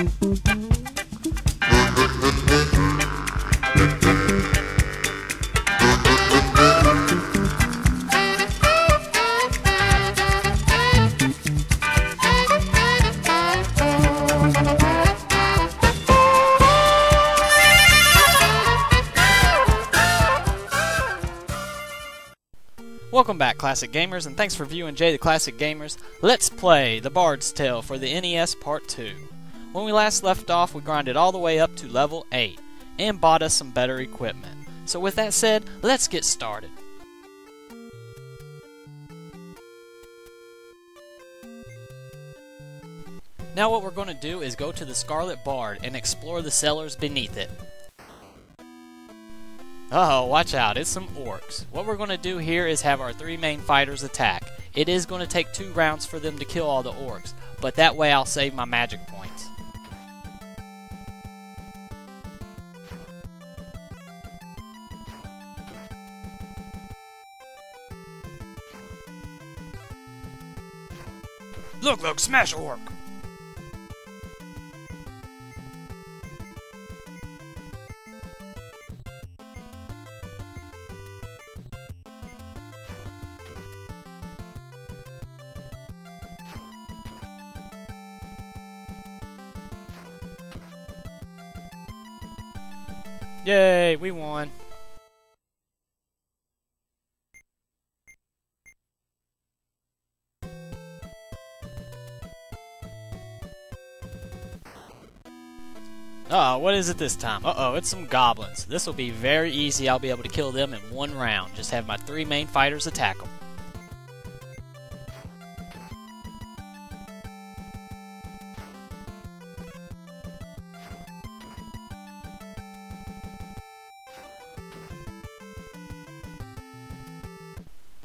Welcome back, Classic Gamers, and thanks for viewing Jay the Classic Gamers. Let's play The Bard's Tale for the NES Part 2. When we last left off, we grinded all the way up to level 8 and bought us some better equipment. So with that said, let's get started. Now what we're going to do is go to the Scarlet Bard and explore the cellars beneath it. Oh, watch out, it's some orcs. What we're going to do here is have our three main fighters attack. It is going to take two rounds for them to kill all the orcs, but that way I'll save my magic points. Smash orc! Yay, we won. What is it this time? Uh oh, it's some goblins. This will be very easy. I'll be able to kill them in one round. Just have my three main fighters attack them.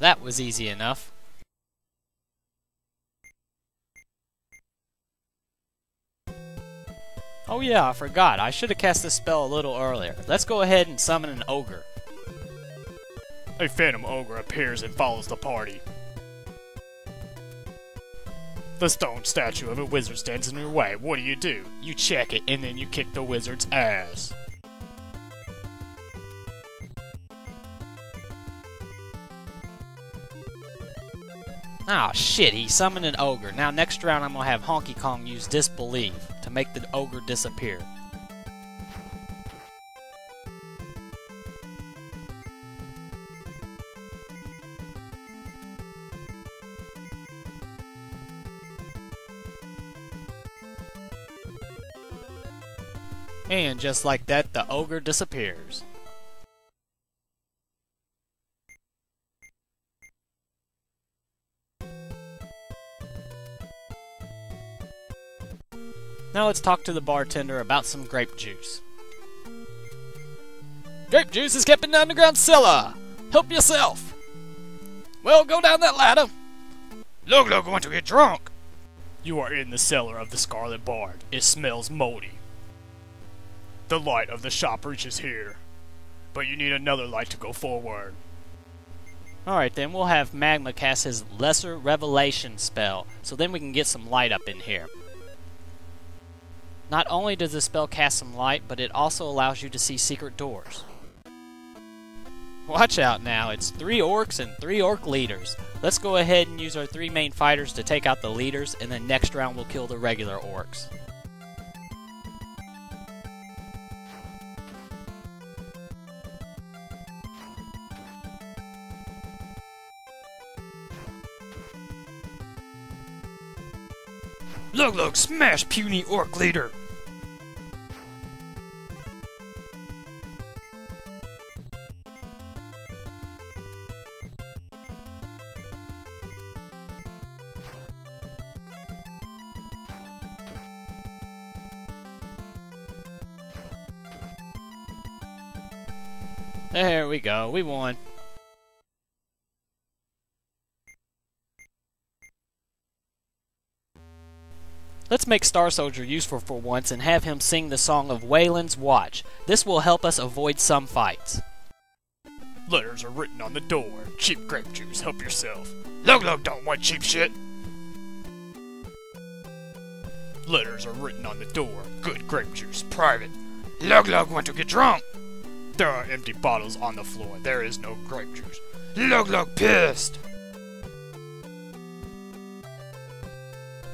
That was easy enough. Oh yeah, I forgot. I should have cast this spell a little earlier. Let's go ahead and summon an ogre. A phantom ogre appears and follows the party. The stone statue of a wizard stands in your way. What do you do? You check it, and then you kick the wizard's ass. Ah, shit, he summoned an ogre. Now, next round, I'm gonna have Honkey Kong use Disbelieve to make the ogre disappear. And just like that, the ogre disappears. Now let's talk to the bartender about some grape juice. Grape juice is kept in the underground cellar. Help yourself. Well, go down that ladder. Look, look, want to get drunk. You are in the cellar of the Scarlet Bard. It smells moldy. The light of the shop reaches here, but you need another light to go forward. Alright then, we'll have Magma cast his Lesser Revelation spell, so then we can get some light up in here. Not only does the spell cast some light, but it also allows you to see secret doors. Watch out now, it's three orcs and three orc leaders. Let's go ahead and use our three main fighters to take out the leaders, and then next round we'll kill the regular orcs. Look, look, smash puny orc leader! We go, we won. Let's make Star Soldier useful for once and have him sing the song of Wayland's Watch. This will help us avoid some fights. Letters are written on the door. Cheap grape juice, help yourself. Look, look, don't want cheap shit. Letters are written on the door. Good grape juice, private. Lug Lug want to get drunk. There are empty bottles on the floor. There is no grape juice. Look, look, pissed.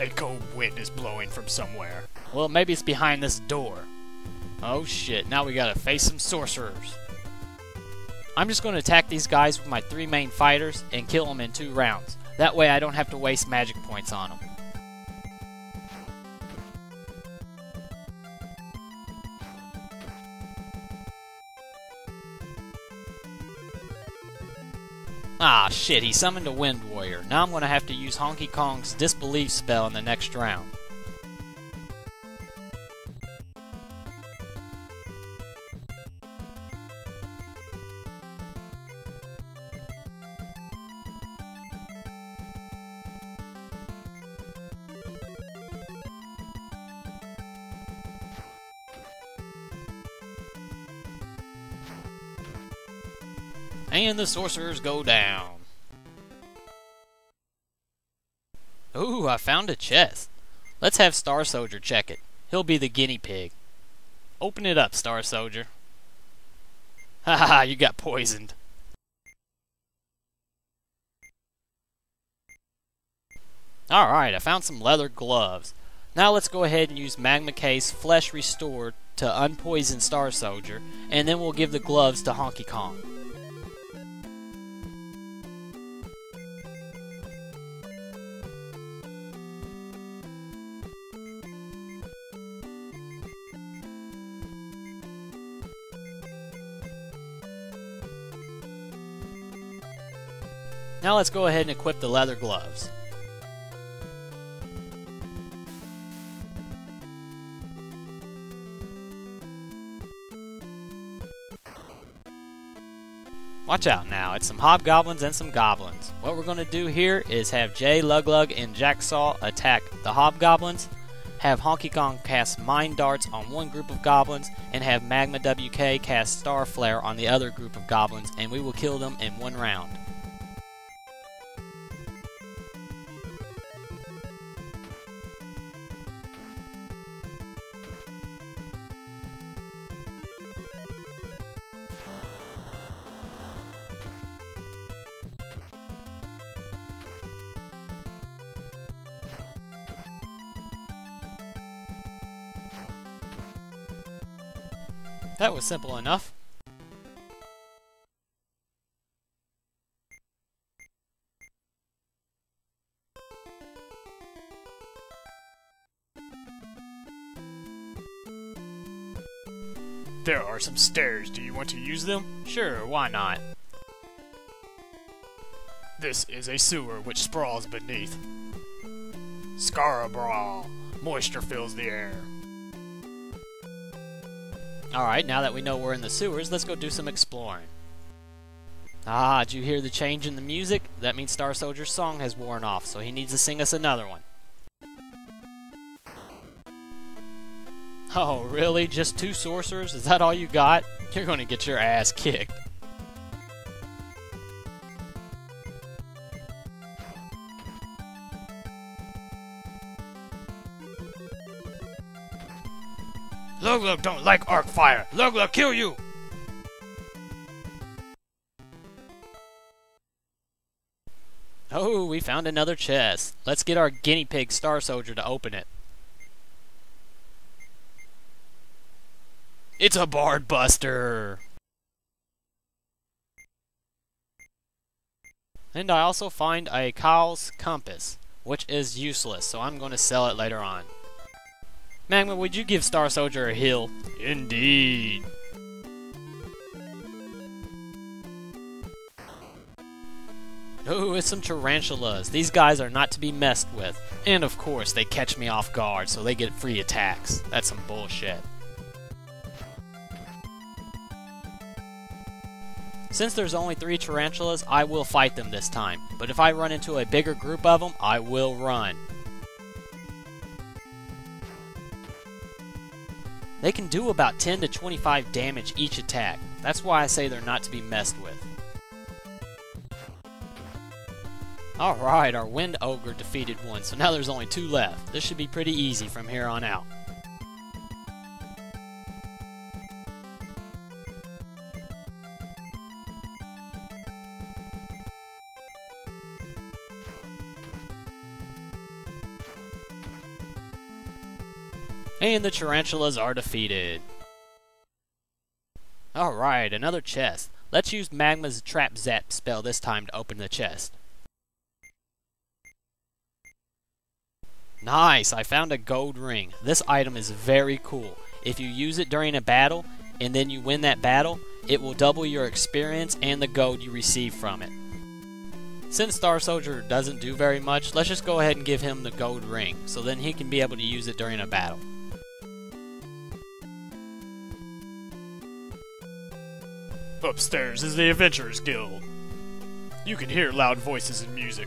A cold wind is blowing from somewhere. Well, maybe it's behind this door. Oh shit, now we gotta face some sorcerers. I'm just gonna attack these guys with my three main fighters and kill them in two rounds. That way I don't have to waste magic points on them. Ah, shit, he summoned a Wind Warrior. Now I'm gonna have to use Honkey Kong's Disbelief spell in the next round. The sorcerers go down. Ooh, I found a chest. Let's have Star Soldier check it. He'll be the guinea pig. Open it up, Star Soldier. Haha, you got poisoned. Alright, I found some leather gloves. Now let's go ahead and use Magma Case Flesh Restored to unpoison Star Soldier, and then we'll give the gloves to Honkey Kong. Now let's go ahead and equip the leather gloves. Watch out now, it's some hobgoblins and some goblins. What we're going to do here is have Jay, Luglug, and Jacksaw attack the hobgoblins, have Honkey Kong cast Mind Darts on one group of goblins, and have Magmawk cast Star Flare on the other group of goblins, and we will kill them in one round. That was simple enough. There are some stairs. Do you want to use them? Sure, why not? This is a sewer which sprawls beneath. Skara Brae. Moisture fills the air. Alright, now that we know we're in the sewers, let's go do some exploring. Ah, did you hear the change in the music? That means Star Soldier's song has worn off, so he needs to sing us another one. Oh, really? Just two sorcerers? Is that all you got? You're gonna get your ass kicked. Lug Lug don't like arc fire. Lug Lug kill you. Oh, we found another chest. Let's get our guinea pig Star Soldier to open it. It's a Bard Buster! And I also find a cow's Compass, which is useless, so I'm going to sell it later on. Magma, would you give Star Soldier a heal? Indeed. Oh, it's some tarantulas. These guys are not to be messed with. And of course, they catch me off guard, so they get free attacks. That's some bullshit. Since there's only three tarantulas, I will fight them this time. But if I run into a bigger group of them, I will run. They can do about 10 to 25 damage each attack. That's why I say they're not to be messed with. Alright, our Wind Ogre defeated one, so now there's only two left. This should be pretty easy from here on out. And the tarantulas are defeated. Alright, another chest. Let's use Magma's Trap Zap spell this time to open the chest. Nice! I found a gold ring. This item is very cool. If you use it during a battle, and then you win that battle, it will double your experience and the gold you receive from it. Since Star Soldier doesn't do very much, let's just go ahead and give him the gold ring, so then he can be able to use it during a battle. Upstairs is the Adventurers Guild. You can hear loud voices and music.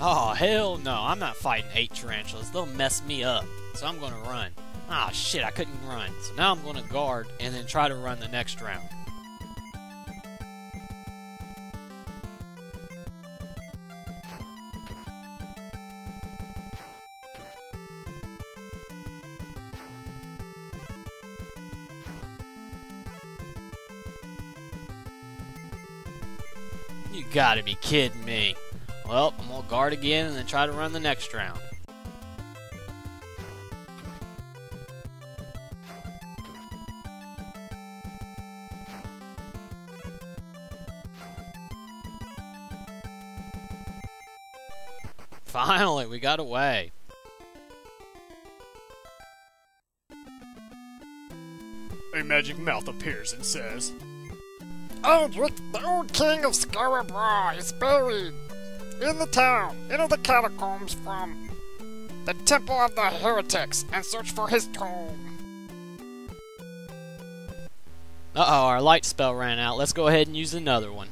Oh, hell no, I'm not fighting eight tarantulas. They'll mess me up. So I'm gonna run. Ah, shit, I couldn't run. So now I'm gonna guard and then try to run the next round. Gotta be kidding me. Well, I'm gonna guard again and then try to run the next round. Finally, we got away. A magic mouth appears and says, Aldrich, the old king of Skara Brae, is buried in the town, into the catacombs from the Temple of the Heretics, and search for his tomb. Uh-oh, our light spell ran out. Let's go ahead and use another one.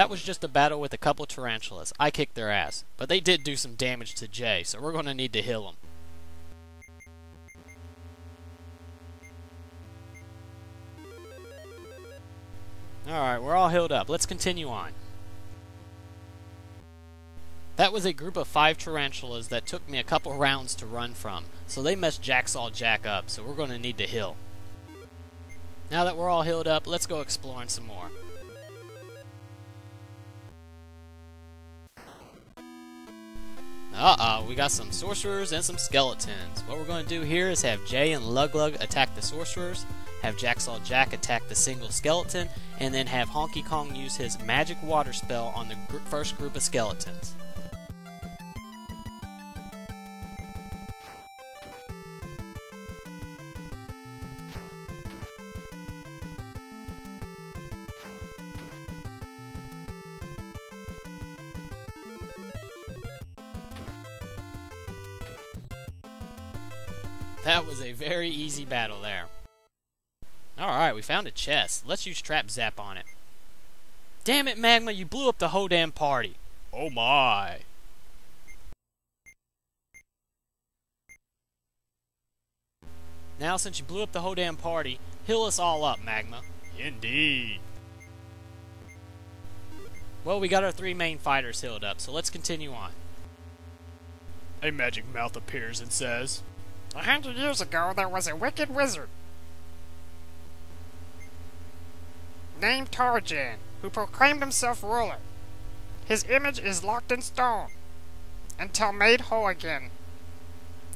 That was just a battle with a couple tarantulas. I kicked their ass. But they did do some damage to Jay, so we're going to need to heal them. Alright, we're all healed up. Let's continue on. That was a group of five tarantulas that took me a couple rounds to run from, so they messed Jacksaw Jack up, so we're going to need to heal. Now that we're all healed up, let's go exploring some more. Uh-oh, we got some sorcerers and some skeletons. What we're going to do here is have Jay and Lug Lug attack the sorcerers, have Jacksaw Jack attack the single skeleton, and then have Honkey Kong use his magic water spell on the gr first group of skeletons. Very easy battle there. Alright, we found a chest. Let's use Trap Zap on it. Damn it, Magma, you blew up the whole damn party. Oh my. Now, since you blew up the whole damn party, heal us all up, Magma. Indeed. Well, we got our three main fighters healed up, so let's continue on. A magic mouth appears and says, A hundred years ago, there was a wicked wizard named Tarjan who proclaimed himself ruler. His image is locked in stone until made whole again.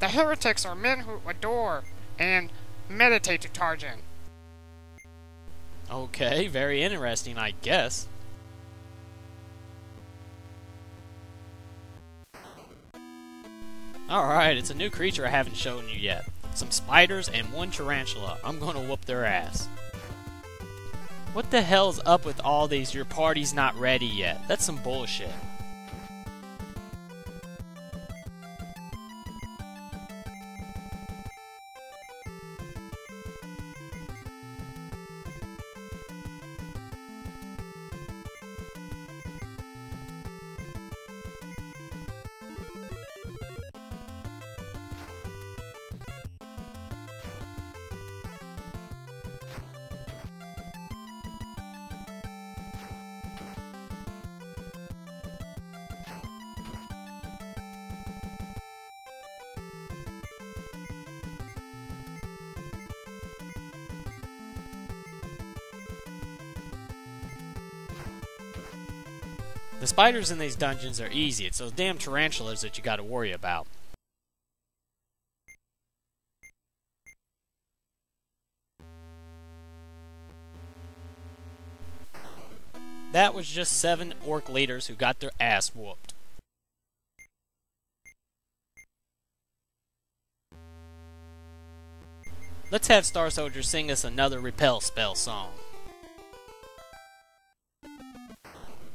The heretics are men who adore and meditate to Tarjan. Okay, very interesting, I guess. Alright, it's a new creature I haven't shown you yet. Some spiders and one tarantula. I'm gonna whoop their ass. What the hell's up with all these your party's not ready yet? That's some bullshit. The spiders in these dungeons are easy. It's those damn tarantulas that you gotta worry about. That was just seven orc leaders who got their ass whooped. Let's have Star Soldier sing us another repel spell song.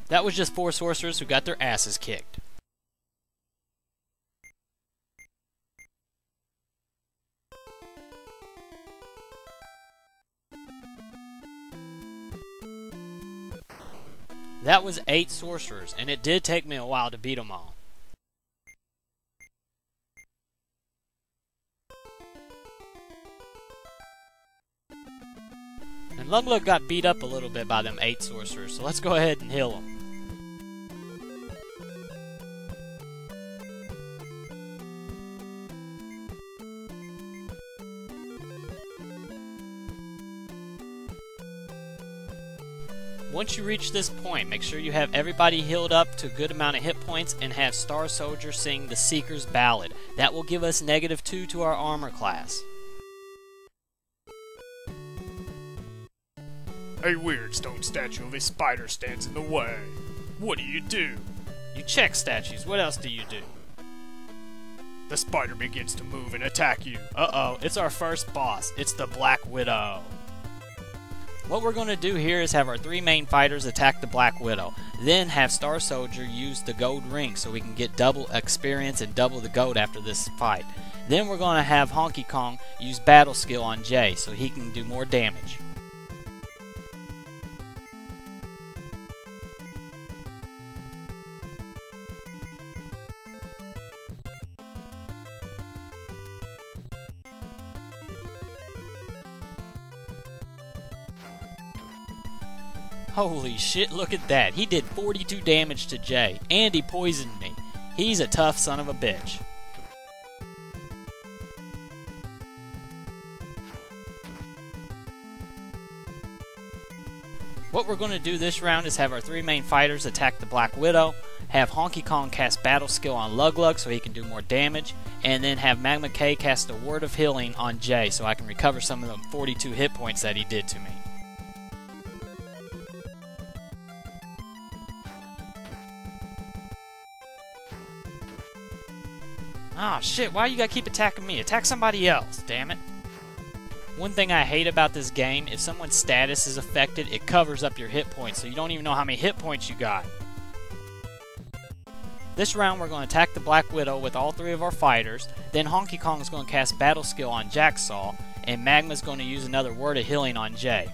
That was just four sorcerers who got their asses kicked. That was eight sorcerers, and it did take me a while to beat them all. And Luglug got beat up a little bit by them eight sorcerers, so let's go ahead and heal him. Once you reach this point, make sure you have everybody healed up to a good amount of hit points and have Star Soldier sing the Seeker's Ballad. That will give us negative 2 to our armor class. A weird stone statue of a spider stands in the way. What do you do? You check statues. What else do you do? The spider begins to move and attack you. Uh oh, it's our first boss. It's the Black Widow. What we're going to do here is have our three main fighters attack the Black Widow. Then have Star Soldier use the gold ring so we can get double experience and double the gold after this fight. Then we're going to have Honkey Kong use battle skill on Jay so he can do more damage. Holy shit, look at that. He did 42 damage to Jay, and he poisoned me. He's a tough son of a bitch. What we're going to do this round is have our three main fighters attack the Black Widow, have Honkey Kong cast Battle Skill on Luglug so he can do more damage, and then have Magma K cast a Word of Healing on Jay so I can recover some of the 42 hit points that he did to me. Ah, shit, why you gotta keep attacking me? Attack somebody else, damn it. One thing I hate about this game, if someone's status is affected, it covers up your hit points, so you don't even know how many hit points you got. This round we're going to attack the Black Widow with all three of our fighters, then Honkey Kong's going to cast Battle Skill on Jacksaw, and Magma's going to use another Word of Healing on Jay.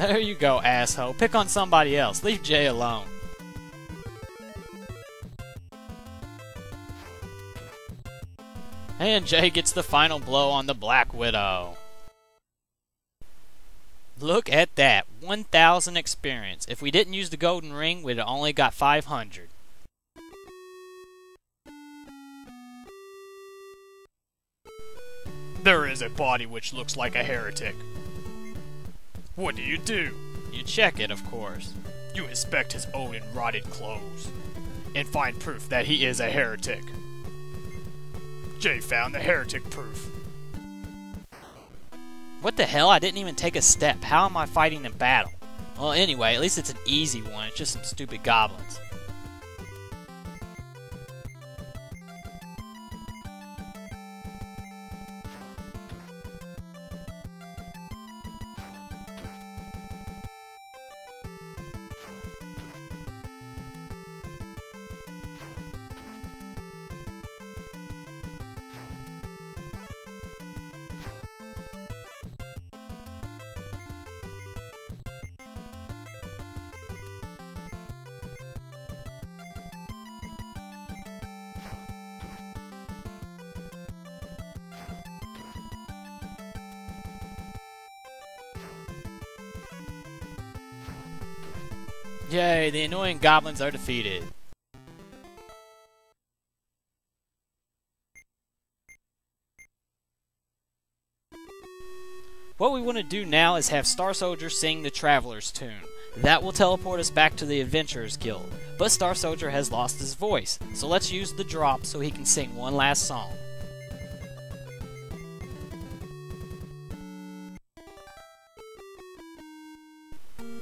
There you go, asshole. Pick on somebody else. Leave Jay alone. And Jay gets the final blow on the Black Widow. Look at that. 1,000 experience. If we didn't use the golden ring, we'd only got 500. There is a body which looks like a heretic. What do you do? You check it, of course. You inspect his old and rotted clothes, and find proof that he is a heretic. Jay found the heretic proof. What the hell? I didn't even take a step. How am I fighting in battle? Well, anyway, at least it's an easy one. It's just some stupid goblins. Yay, the annoying goblins are defeated. What we want to do now is have Star Soldier sing the Traveler's tune. That will teleport us back to the Adventurers Guild, but Star Soldier has lost his voice, so let's use the drop so he can sing one last song.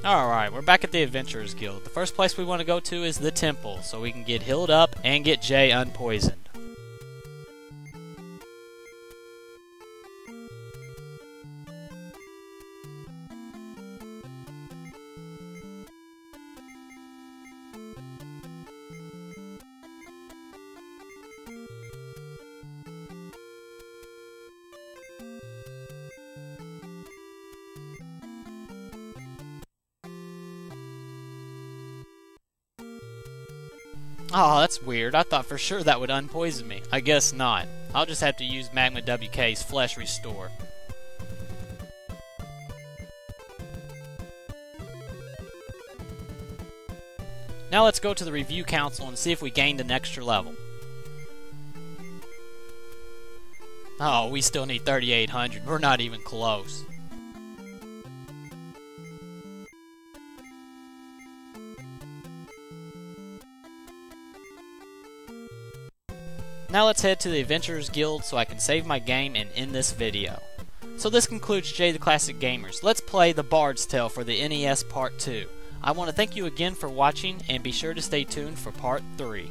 Alright, we're back at the Adventurers Guild. The first place we want to go to is the Temple, so we can get healed up and get Jay unpoisoned. That's weird. I thought for sure that would unpoison me. I guess not. I'll just have to use Magmawk's Flesh Restore. Now let's go to the review council and see if we gained an extra level. Oh, we still need 3,800. We're not even close. Now let's head to the Adventurers Guild so I can save my game and end this video. So this concludes Jay the Classic Gamers. Let's play The Bard's Tale for the NES Part 2. I want to thank you again for watching and be sure to stay tuned for Part 3.